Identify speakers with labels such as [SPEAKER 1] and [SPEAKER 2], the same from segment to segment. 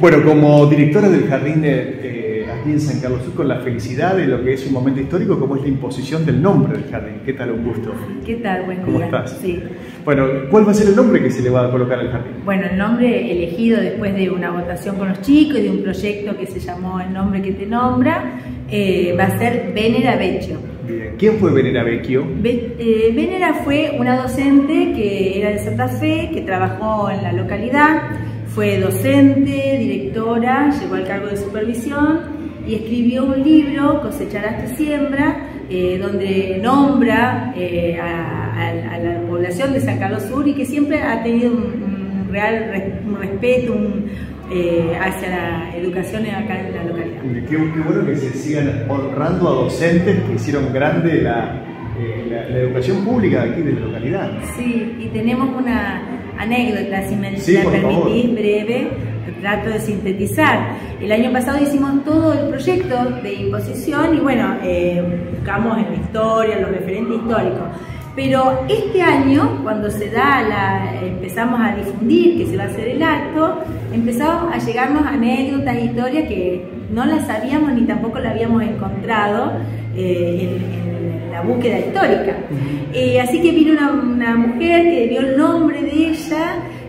[SPEAKER 1] Bueno, como directora del jardín eh, aquí en San Carlos Sur, con la felicidad de lo que es un momento histórico, como es la imposición del nombre del jardín. ¿Qué tal? Un gusto.
[SPEAKER 2] ¿Qué tal? Buen
[SPEAKER 1] ¿Cómo
[SPEAKER 2] día.
[SPEAKER 1] estás?
[SPEAKER 2] Sí.
[SPEAKER 1] Bueno, ¿cuál va a ser el nombre que se le va a colocar al jardín?
[SPEAKER 2] Bueno, el nombre elegido después de una votación con los chicos y de un proyecto que se llamó El nombre que te nombra, eh, va a ser Venera Vecchio.
[SPEAKER 1] Bien. ¿Quién fue Venera Vecchio?
[SPEAKER 2] Ve- eh, Venera fue una docente que era de Santa Fe, que trabajó en la localidad, fue docente, llegó al cargo de supervisión y escribió un libro, Cosecharás tu siembra, eh, donde nombra eh, a, la población de San Carlos Sur y que siempre ha tenido un, real respeto eh, hacia la educación acá en la localidad.
[SPEAKER 1] Qué, qué bueno que se sigan honrando a docentes que hicieron grande la, eh, la- la educación pública de aquí de la localidad.
[SPEAKER 2] Sí, y tenemos una anécdota, si me
[SPEAKER 1] Sí,
[SPEAKER 2] la
[SPEAKER 1] por
[SPEAKER 2] permitís,
[SPEAKER 1] favor.
[SPEAKER 2] breve, trato de sintetizar. El año pasado hicimos todo el proyecto de imposición y bueno, eh, buscamos en la historia, los referentes históricos. Pero este año, cuando se da la, empezamos a difundir que se va a hacer el acto, empezaron a llegarnos anécdotas, historias que no las sabíamos ni tampoco la habíamos encontrado eh, en- en la búsqueda histórica. Eh, así que vino una, una mujer que dio el nombre de ella,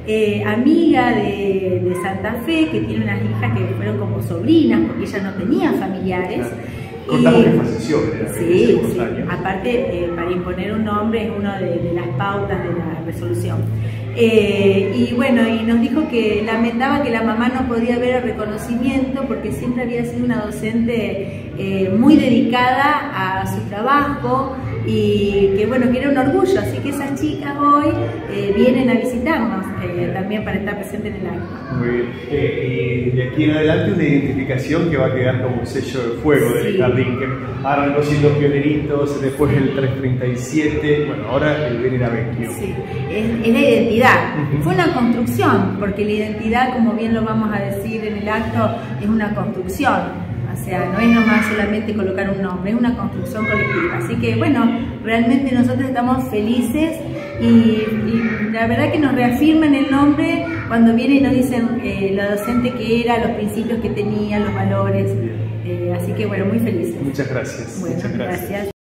[SPEAKER 2] eh, amiga de, de Santa Fe, que tiene unas hijas que fueron como sobrinas, porque ella no tenía familiares.
[SPEAKER 1] Falleció Venera Vecchio
[SPEAKER 2] Sí, sí. Aparte, eh, para imponer un nombre es una de, de las pautas de la resolución. Eh, y bueno, y nos dijo que lamentaba que la mamá no podía ver el reconocimiento porque siempre había sido una docente eh, muy dedicada a su trabajo y que bueno, que era un orgullo. Así que esas chicas hoy eh, vienen a visitarnos eh, también para estar presentes en el acto.
[SPEAKER 1] Muy bien. Eh, y de aquí en adelante una identificación que va a quedar como un sello de fuego del
[SPEAKER 2] Sí.
[SPEAKER 1] jardín, que arrancó siendo pioneritos, después el 337, bueno, ahora el Venera Vecchio.
[SPEAKER 2] Sí, es, es la identidad. Fue una construcción, porque la identidad, como bien lo vamos a decir en el acto, es una construcción. O sea, no es nomás solamente colocar un nombre, es una construcción colectiva. Así que, bueno, realmente nosotros estamos felices y, y la verdad que nos reafirman el nombre cuando vienen y nos dicen eh, la docente que era, los principios que tenía, los valores. Eh, así que, bueno, muy felices.
[SPEAKER 1] Muchas gracias.
[SPEAKER 2] Bueno,
[SPEAKER 1] muchas gracias.
[SPEAKER 2] gracias.